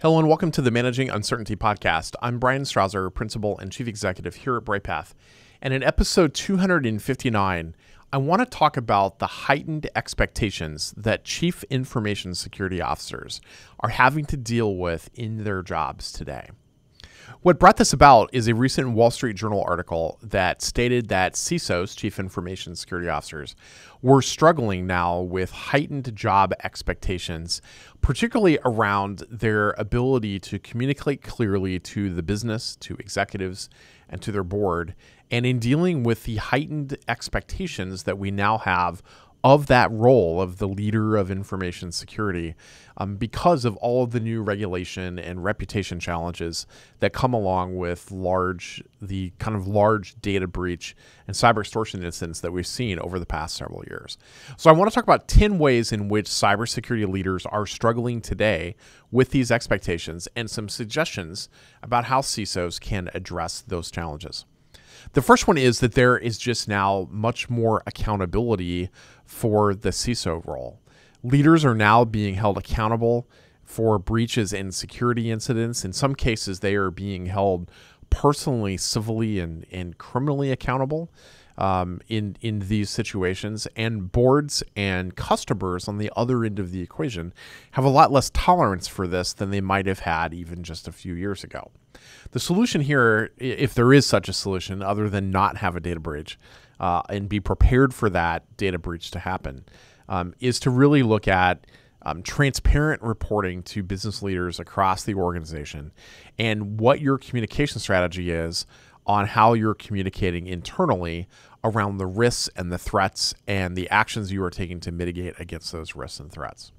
Hello and welcome to the Managing Uncertainty podcast. I'm Bryan Strawser, Principal and Chief Executive here at Bryghtpath. And in episode 259, I want to talk about the heightened expectations that Chief Information Security Officers are having to deal with in their jobs today. What brought this about is a recent Wall Street Journal article that stated that CISOs, Chief Information Security Officers, were struggling now with heightened job expectations, particularly around their ability to communicate clearly to the business, to executives, and to their board, and in dealing with the heightened expectations that we now have of that role of the leader of information security um, because of all of the new regulation and reputation challenges that come along with large the kind of large data breach and cyber extortion incidents that we've seen over the past several years. So I want to talk about 10 ways in which cybersecurity leaders are struggling today with these expectations and some suggestions about how CISOs can address those challenges. The first one is that there is just now much more accountability for the CISO role. Leaders are now being held accountable for breaches and security incidents. In some cases, they are being held personally, civilly, and, and criminally accountable um, in in these situations. And boards and customers on the other end of the equation have a lot less tolerance for this than they might have had even just a few years ago. The solution here, if there is such a solution, other than not have a data breach uh, and be prepared for that data breach to happen, um, is to really look at um, transparent reporting to business leaders across the organization and what your communication strategy is on how you're communicating internally around the risks and the threats and the actions you are taking to mitigate against those risks and threats.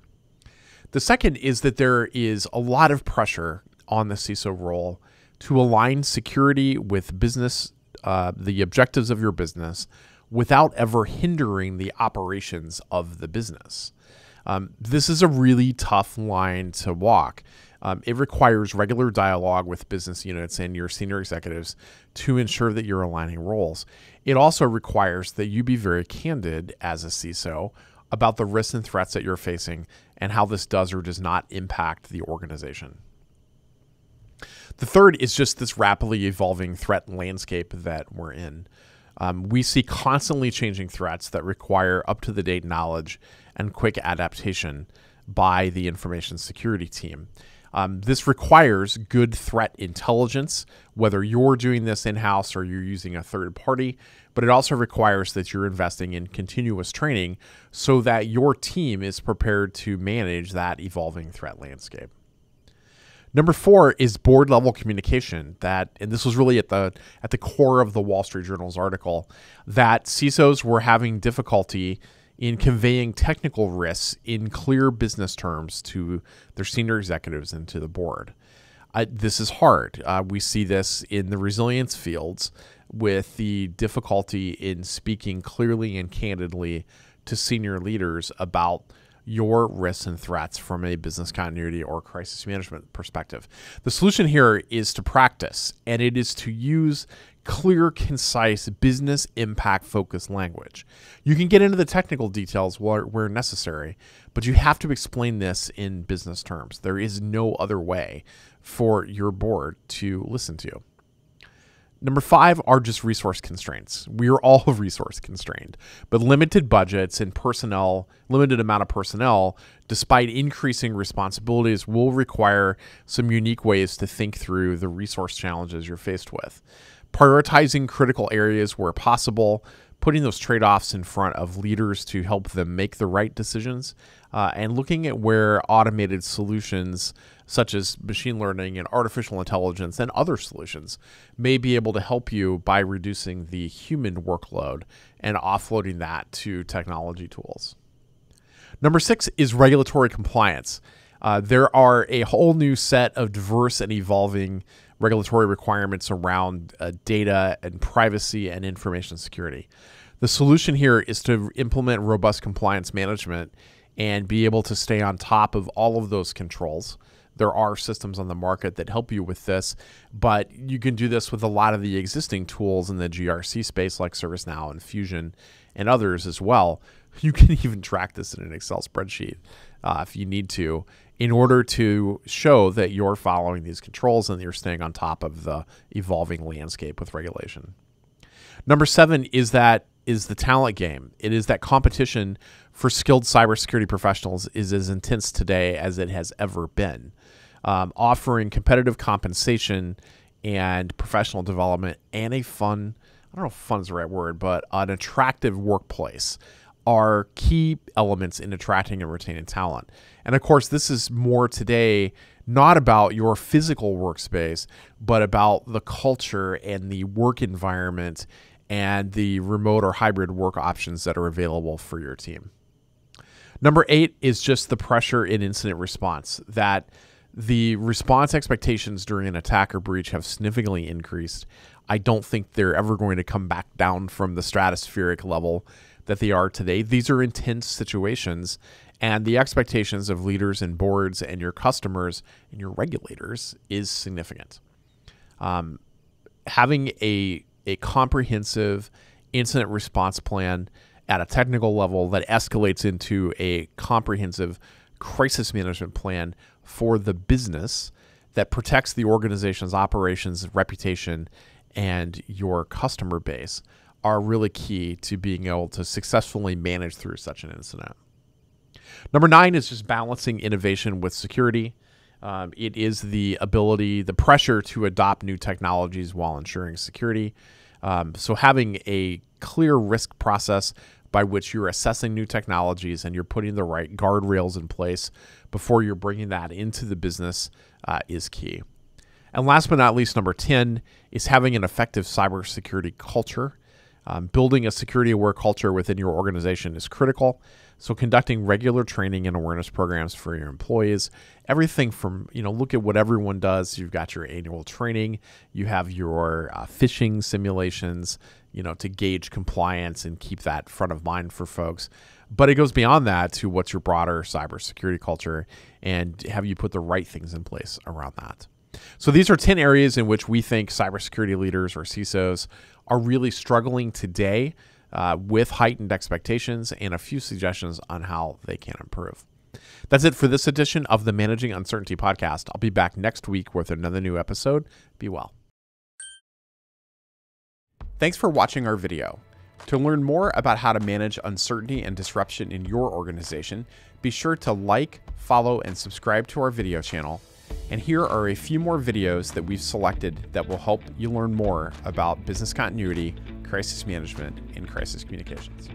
The second is that there is a lot of pressure on the CISO role to align security with business, uh, the objectives of your business, without ever hindering the operations of the business. Um, this is a really tough line to walk. Um, it requires regular dialogue with business units and your senior executives to ensure that you're aligning roles. It also requires that you be very candid as a CISO about the risks and threats that you're facing and how this does or does not impact the organization. The third is just this rapidly evolving threat landscape that we're in. Um, we see constantly changing threats that require up to the date knowledge and quick adaptation by the information security team. Um, this requires good threat intelligence, whether you're doing this in house or you're using a third party, but it also requires that you're investing in continuous training so that your team is prepared to manage that evolving threat landscape. Number four is board level communication. That, and this was really at the at the core of the Wall Street Journal's article, that CISOs were having difficulty in conveying technical risks in clear business terms to their senior executives and to the board. Uh, this is hard. Uh, we see this in the resilience fields with the difficulty in speaking clearly and candidly to senior leaders about your risks and threats from a business continuity or crisis management perspective. The solution here is to practice, and it is to use clear, concise, business impact focused language. You can get into the technical details where, where, necessary, but you have to explain this in business terms. There is no other way for your board to listen to. Number five are just resource constraints. We are all resource constrained, but limited budgets and personnel, limited amount of personnel, despite increasing responsibilities, will require some unique ways to think through the resource challenges you're faced with. Prioritizing critical areas where possible, putting those trade offs in front of leaders to help them make the right decisions, uh, and looking at where automated solutions such as machine learning and artificial intelligence and other solutions may be able to help you by reducing the human workload and offloading that to technology tools. Number six is regulatory compliance. Uh, there are a whole new set of diverse and evolving regulatory requirements around uh, data and privacy and information security. The solution here is to implement robust compliance management and be able to stay on top of all of those controls. There are systems on the market that help you with this, but you can do this with a lot of the existing tools in the GRC space like ServiceNow and Fusion and others as well. You can even track this in an Excel spreadsheet uh, if you need to in order to show that you're following these controls and you're staying on top of the evolving landscape with regulation. Number seven is that is the talent game. It is that competition for skilled cybersecurity professionals is as intense today as it has ever been, um, offering competitive compensation and professional development and a fun, I don't know if fun is the right word, but an attractive workplace are key elements in attracting and retaining talent. And of course, this is more today not about your physical workspace, but about the culture and the work environment and the remote or hybrid work options that are available for your team. Number eight is just the pressure in incident response that the response expectations during an attack or breach have significantly increased. I don't think they're ever going to come back down from the stratospheric level that they are today. These are intense situations, and the expectations of leaders and boards and your customers and your regulators is significant. Um, having a a comprehensive incident response plan at a technical level that escalates into a comprehensive crisis management plan for the business that protects the organization's operations, reputation, and your customer base are really key to being able to successfully manage through such an incident. Number nine is just balancing innovation with security. Um, it is the ability, the pressure to adopt new technologies while ensuring security. Um, so having a clear risk process by which you're assessing new technologies and you're putting the right guardrails in place before you're bringing that into the business uh, is key. And last but not least, number 10 is having an effective cybersecurity culture. Um, building a security aware culture within your organization is critical. So conducting regular training and awareness programs for your employees, everything from, you know, look at what everyone does. You've got your annual training, you have your uh, phishing simulations, you know, to gauge compliance and keep that front of mind for folks. But it goes beyond that to what's your broader cybersecurity culture and have you put the right things in place around that. So these are 10 areas in which we think cybersecurity leaders or CISOs are really struggling today uh, with heightened expectations and a few suggestions on how they can improve. That's it for this edition of the Managing Uncertainty podcast. I'll be back next week with another new episode. Be well. Thanks for watching our video. To learn more about how to manage uncertainty and disruption in your organization, be sure to like, follow, and subscribe to our video channel. And here are a few more videos that we've selected that will help you learn more about business continuity crisis management, and crisis communications.